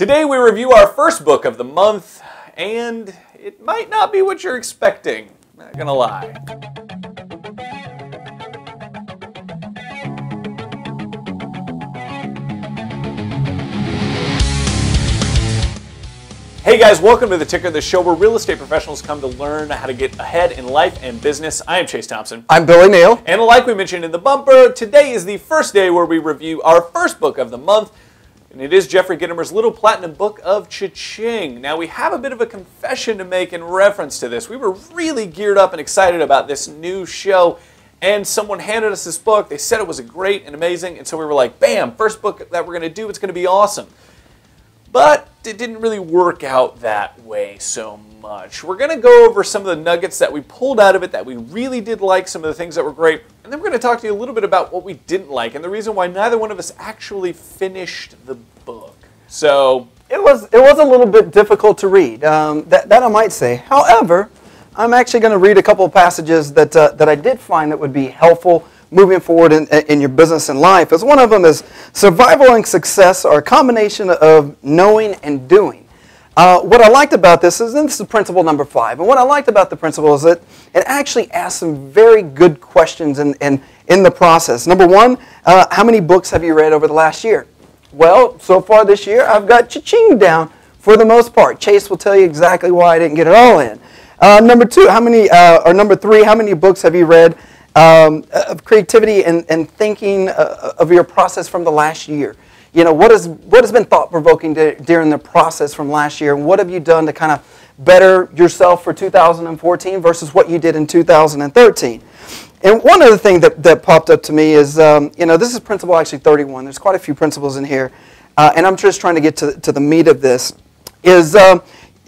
Today we review our first book of the month, and it might not be what you're expecting. Not gonna lie. Hey guys, welcome to the Ticker, the show where real estate professionals come to learn how to get ahead in life and business. I am Chase Thompson. I'm Billy Neel. And like we mentioned in the bumper, today is the first day where we review our first book of the month, and it is Jeffrey Gitomer's Little Platinum Book of Cha-Ching. Now, we have a bit of a confession to make in reference to this. We were really geared up and excited about this new show, and someone handed us this book. They said it was great and amazing, and so we were like, bam, first book that we're going to do, it's going to be awesome. But it didn't really work out that way so much. We're going to go over some of the nuggets that we pulled out of it that we really did like, some of the things that were great, and then we're going to talk to you a little bit about what we didn't like and the reason why neither one of us actually finished the book. So, It was it was a little bit difficult to read. Um, that, that I might say. However, I'm actually going to read a couple of passages that uh, that I did find that would be helpful moving forward in, in your business and life. As one of them is survival and success are a combination of knowing and doing. Uh, what I liked about this is, and this is principle number five, and what I liked about the principle is that it actually asks some very good questions in, in, in the process. Number one, uh, how many books have you read over the last year? Well, so far this year, I've got cha-ching down for the most part. Chase will tell you exactly why I didn't get it all in. Uh, number two, how many, uh, or number three, how many books have you read um, of creativity and, and thinking uh, of your process from the last year? You know, what, is, what has been thought provoking during the process from last year? And what have you done to kind of better yourself for 2014 versus what you did in 2013? And one other thing that, that popped up to me is, um, you know, this is principle actually 31. There's quite a few principles in here. Uh, and I'm just trying to get to, to the meat of this. Is um,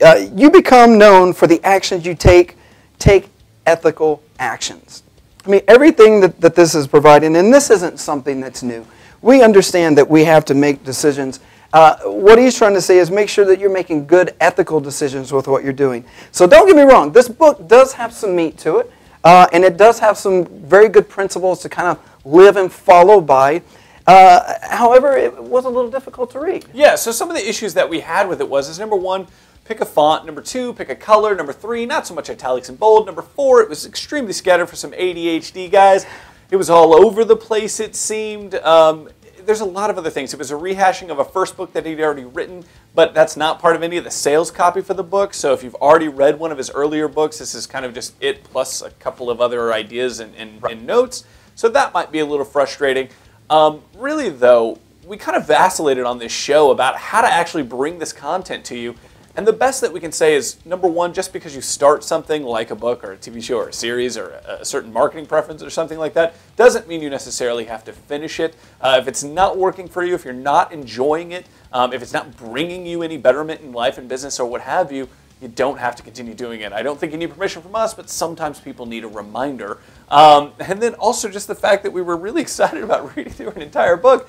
uh, you become known for the actions you take, take ethical actions. I mean, everything that, that this is providing, and this isn't something that's new. We understand that we have to make decisions. Uh, what he's trying to say is make sure that you're making good ethical decisions with what you're doing. So don't get me wrong, this book does have some meat to it, uh, and it does have some very good principles to kind of live and follow by. Uh, however, it was a little difficult to read. yeah, so some of the issues that we had with it was is number one, pick a font. Number two, pick a color. Number three, not so much italics and bold. Number four, it was extremely scattered for some ADHD guys. It was all over the place, it seemed. Um, there's a lot of other things. It was a rehashing of a first book that he'd already written, but that's not part of any of the sales copy for the book. So if you've already read one of his earlier books, this is kind of just it plus a couple of other ideas and, and, and notes. So that might be a little frustrating. Um, really, though, we kind of vacillated on this show about how to actually bring this content to you. And the best that we can say is number one, just because you start something like a book or a TV show or a series or a certain marketing preference or something like that, doesn't mean you necessarily have to finish it. Uh, if it's not working for you, if you're not enjoying it, um, if it's not bringing you any betterment in life and business or what have you, you don't have to continue doing it. I don't think you need permission from us, but sometimes people need a reminder. Um, and then also just the fact that we were really excited about reading through an entire book.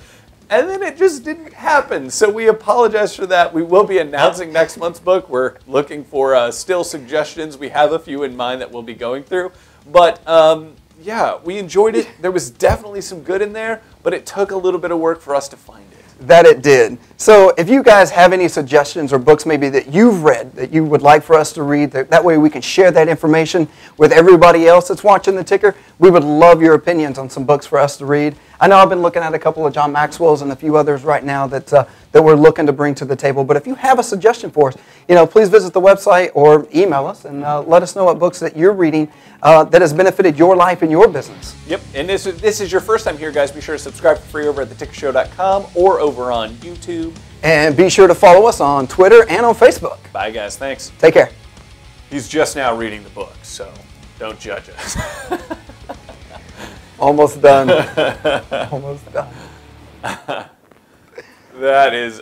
And then it just didn't happen. So we apologize for that. We will be announcing next month's book. We're looking for uh, still suggestions. We have a few in mind that we'll be going through. But um, yeah, we enjoyed it. There was definitely some good in there, but it took a little bit of work for us to find it. that it did. So if you guys have any suggestions or books maybe that you've read that you would like for us to read, that, that way we can share that information with everybody else that's watching the ticker, we would love your opinions on some books for us to read. I know I've been looking at a couple of John Maxwell's and a few others right now that, uh, that we're looking to bring to the table. But if you have a suggestion for us, you know, please visit the website or email us and uh, let us know what books that you're reading uh, that has benefited your life and your business. Yep, and this, is this is your first time here, guys. Be sure to subscribe for free over at thetickershow.com or over on YouTube. And be sure to follow us on Twitter and on Facebook. Bye, guys. Thanks. Take care. He's just now reading the book, so don't judge us. Almost done. Almost done. that is.